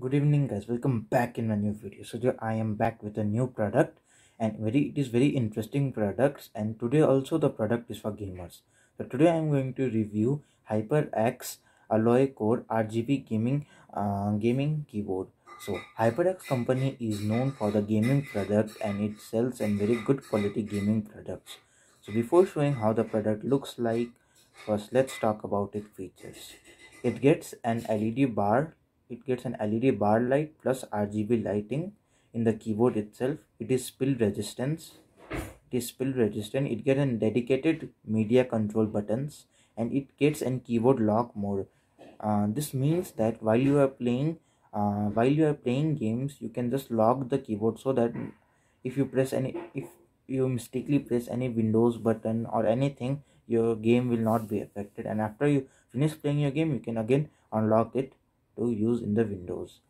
good evening guys. Welcome back in a new video. So today i am back with a new product and very it is very interesting products. And today also the product is for gamers. So today i am going to review hyperx alloy core rgb gaming uh, gaming keyboard. So hyperx company is known for the gaming product and it sells and very good quality gaming products. So before showing how the product looks like first let's talk about its features. It gets an led bar it gets an LED bar light plus RGB lighting in the keyboard itself. It is spill resistance. It is spill resistant. It gets a dedicated media control buttons and it gets an keyboard lock mode. Uh, this means that while you are playing uh, while you are playing games you can just lock the keyboard so that if you press any if you mistakenly press any windows button or anything your game will not be affected and after you finish playing your game you can again unlock it to use in the windows.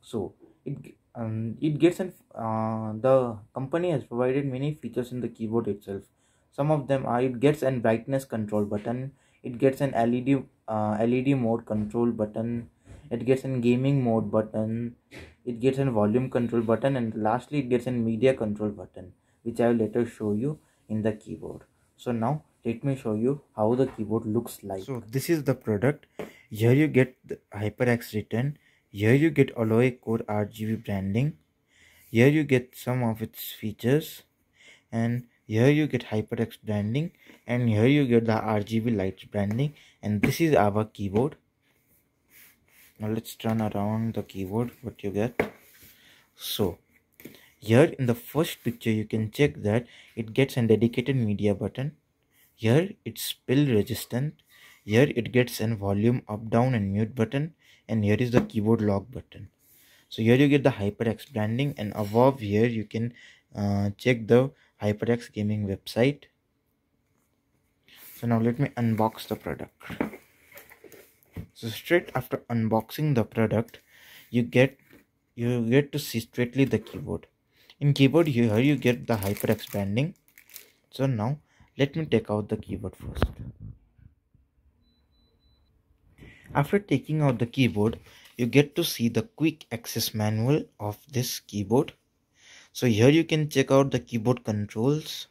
So it um, it gets an uh, the company has provided many features in the keyboard itself. Some of them are it gets an brightness control button it gets an led uh, led mode control button it gets an gaming mode button it gets an volume control button and lastly it gets an media control button which i will later show you in the keyboard. So now let me show you how the keyboard looks like. So this is the product here you get the HyperX written. Here you get Alloy Core RGB branding. Here you get some of its features. And here you get HyperX branding. And here you get the RGB lights branding. And this is our keyboard. Now let's turn around the keyboard. What you get. So here in the first picture you can check that it gets a dedicated media button. Here it's spill resistant here it gets an volume up down and mute button and here is the keyboard lock button. So here you get the hyperx branding and above here you can uh, check the hyperx gaming website. So now let me unbox the product. So straight after unboxing the product you get you get to see straightly the keyboard. In keyboard here you get the hyperx branding. So now let me take out the keyboard first after taking out the keyboard, you get to see the quick access manual of this keyboard. So here you can check out the keyboard controls.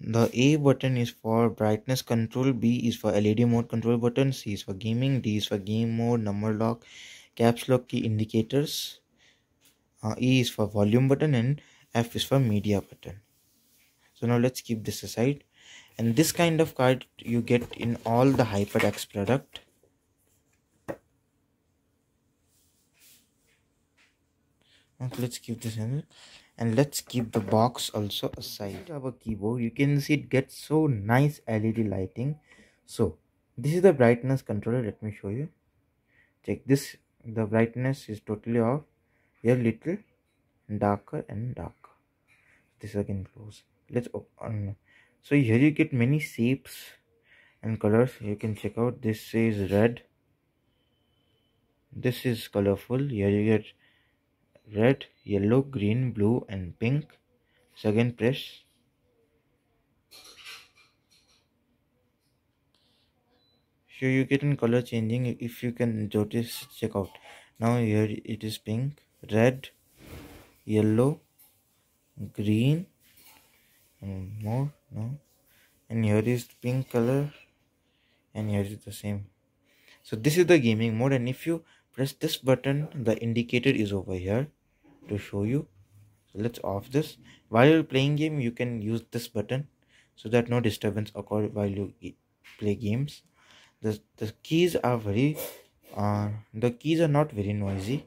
The A button is for brightness control, B is for LED mode control button, C is for gaming, D is for game mode, number lock, caps lock key indicators, uh, E is for volume button and F is for media button. So now let's keep this aside. And this kind of card you get in all the HyperX product let's keep this in and let's keep the box also aside. Our keyboard. You can see it gets so nice led lighting. So this is the brightness controller. Let me show you. Check this. The brightness is totally off. Here little darker and darker. This again close. Let's open um, so here you get many shapes and colors. You can check out. This is red. This is colorful. Here you get red, yellow, green, blue and pink. Second press. So you get in color changing if you can notice check out. Now here it is pink, red, yellow, green and more no and here is pink color and here is the same so this is the gaming mode and if you press this button. The indicator is over here to show you. So let's off this. While you're playing game you can use this button so that no disturbance occur while you play games. The, the keys are very uh, the keys are not very noisy.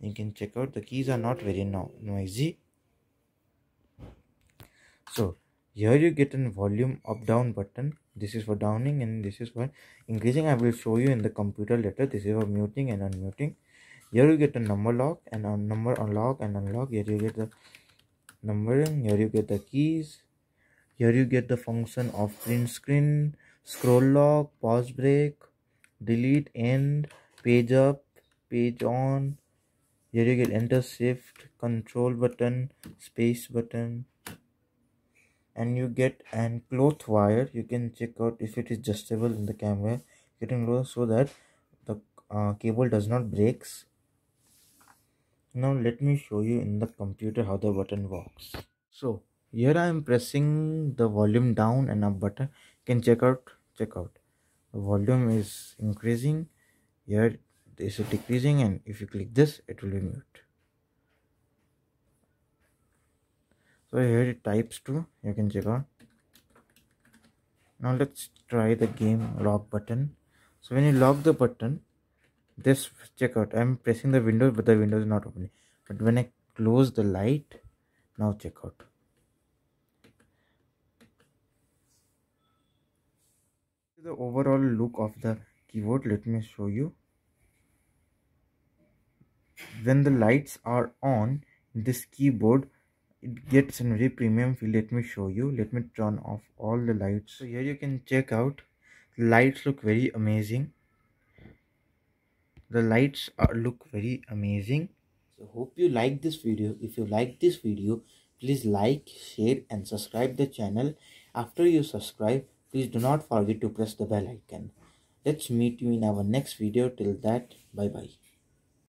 You can check out. The keys are not very no noisy. So here you get a volume up down button this is for downing and this is for increasing. I will show you in the computer later. This is for muting and unmuting. Here you get a number lock and a number unlock and unlock. Here you get the numbering. Here you get the keys. Here you get the function of print screen scroll lock pause break delete end page up page on. Here you get enter shift control button space button and you get an cloth wire. You can check out if it is adjustable in the camera. Getting low so that uh, cable does not breaks. Now let me show you in the computer how the button works. So here i am pressing the volume down and up button. You can check out check out. The volume is increasing. Here this is decreasing and if you click this it will be mute so here it types to you can check out. Now let's try the game lock button. So when you lock the button this check out. I'm pressing the window but the window is not opening. But when i close the light now check out. The overall look of the keyboard let me show you. When the lights are on this keyboard it gets a very premium feel. Let me show you. Let me turn off all the lights. So here you can check out. Lights look very amazing. The lights are look very amazing. So hope you like this video. If you like this video please like share and subscribe the channel. After you subscribe please do not forget to press the bell icon. Let's meet you in our next video. Till that bye bye